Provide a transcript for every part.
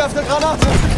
Werfe eine Granate!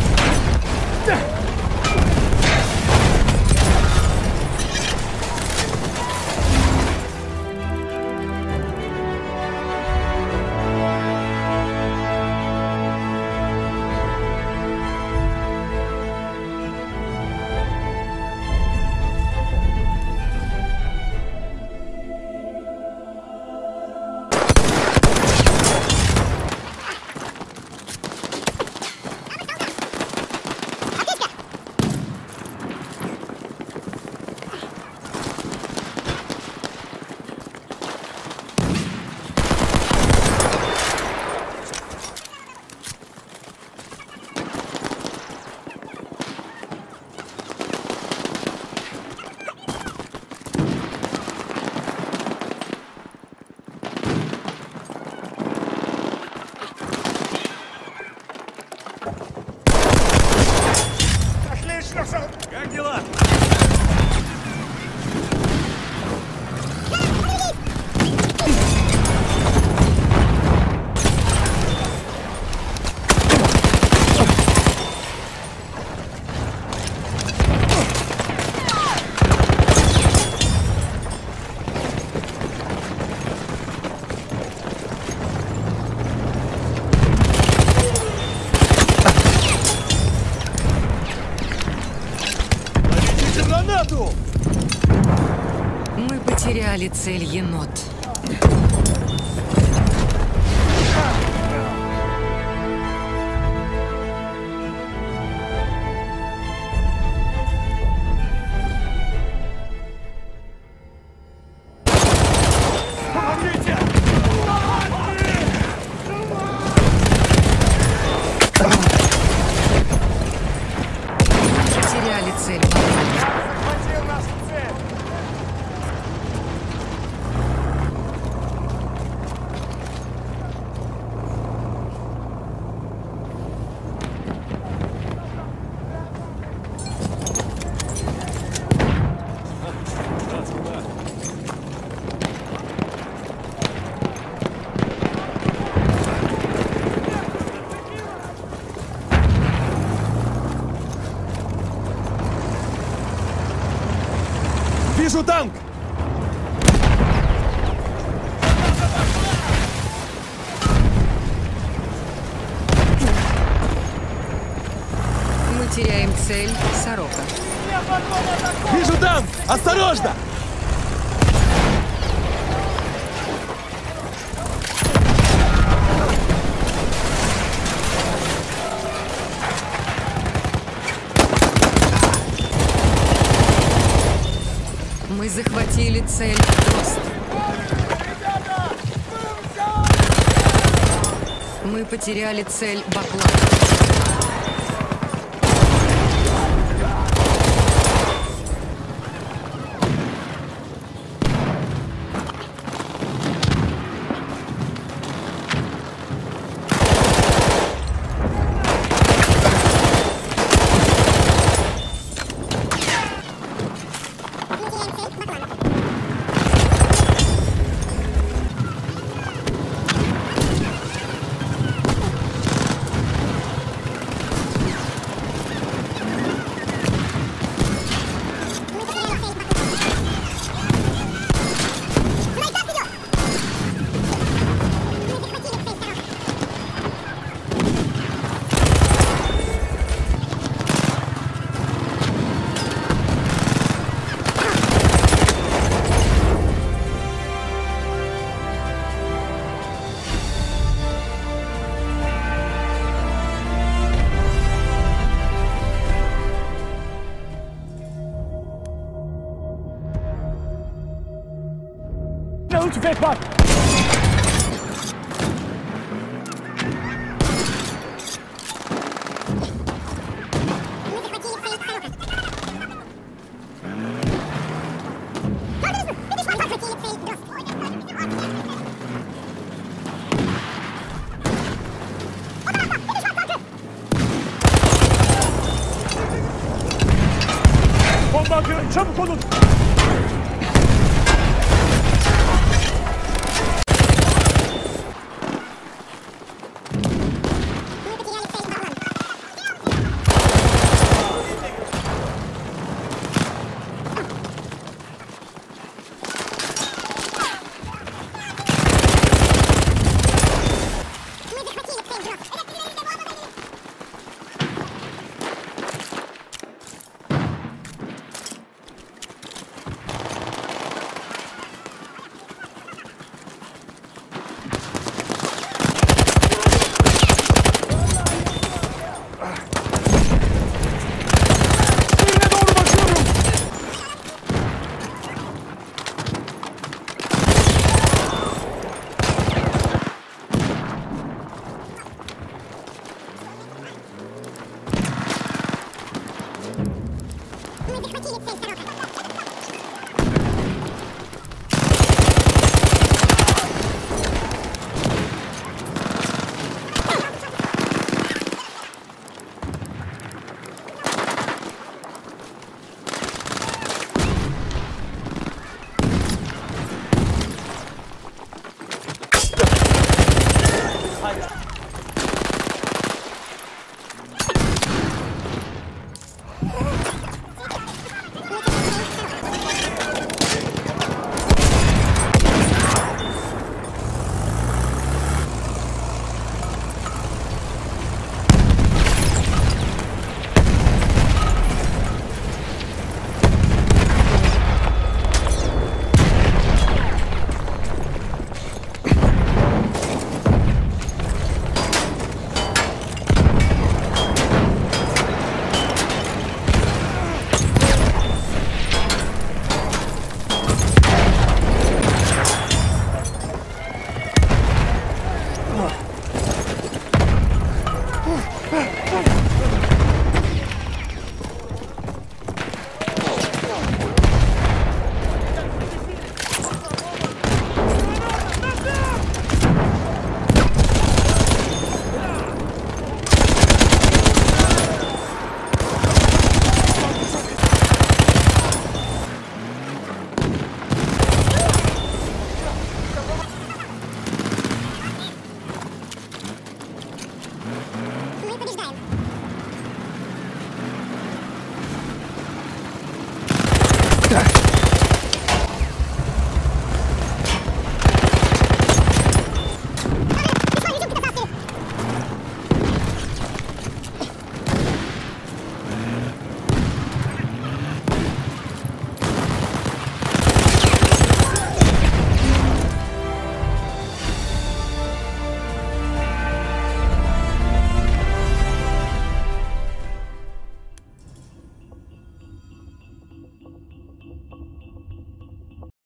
Гранату! Мы потеряли цель енот. Вижу танк! Мы теряем цель Сорока. Вижу танк! Осторожно! Мы захватили цель Дрозд. Мы потеряли цель Баклан. Ultimateman! Bomba atıyor, çabuk olun!